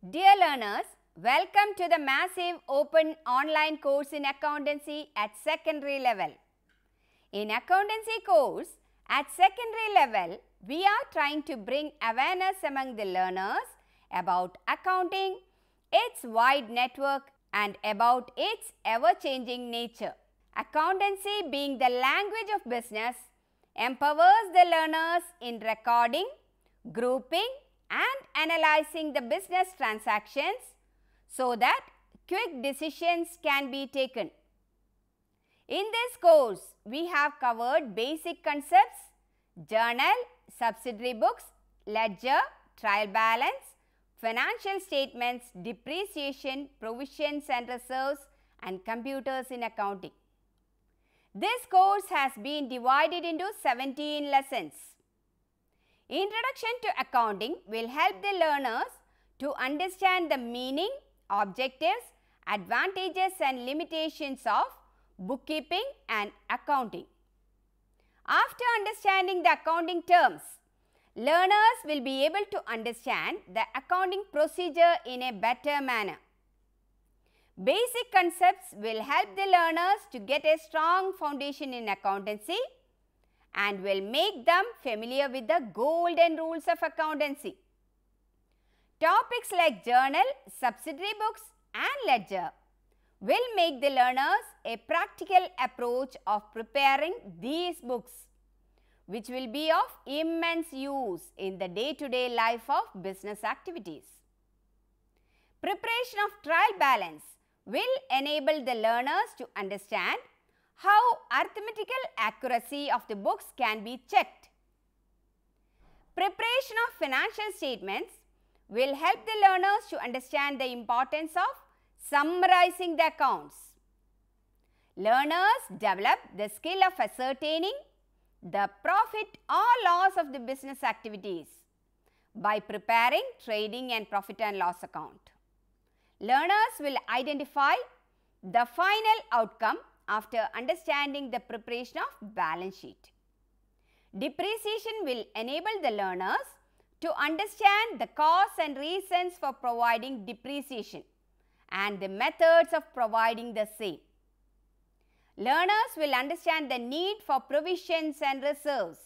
Dear learners, welcome to the massive open online course in accountancy at secondary level. In accountancy course at secondary level, we are trying to bring awareness among the learners about accounting, its wide network and about its ever-changing nature. Accountancy being the language of business empowers the learners in recording, grouping and analyzing the business transactions so that quick decisions can be taken. In this course, we have covered basic concepts, journal, subsidiary books, ledger, trial balance, financial statements, depreciation, provisions and reserves and computers in accounting. This course has been divided into 17 lessons. Introduction to accounting will help the learners to understand the meaning, objectives, advantages and limitations of bookkeeping and accounting. After understanding the accounting terms, learners will be able to understand the accounting procedure in a better manner. Basic concepts will help the learners to get a strong foundation in accountancy and will make them familiar with the golden rules of accountancy. Topics like journal, subsidiary books and ledger will make the learners a practical approach of preparing these books which will be of immense use in the day-to-day -day life of business activities. Preparation of trial balance will enable the learners to understand how arithmetical accuracy of the books can be checked. Preparation of financial statements will help the learners to understand the importance of summarizing the accounts. Learners develop the skill of ascertaining the profit or loss of the business activities by preparing trading and profit and loss account. Learners will identify the final outcome after understanding the preparation of balance sheet. Depreciation will enable the learners to understand the cause and reasons for providing depreciation and the methods of providing the same. Learners will understand the need for provisions and reserves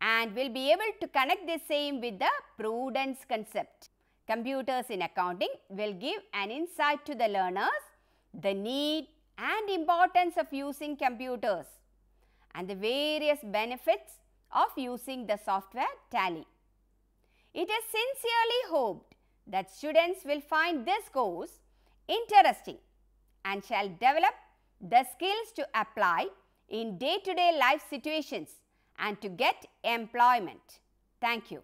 and will be able to connect the same with the prudence concept. Computers in accounting will give an insight to the learners the need and importance of using computers and the various benefits of using the software Tally. It is sincerely hoped that students will find this course interesting and shall develop the skills to apply in day-to-day -day life situations and to get employment. Thank you.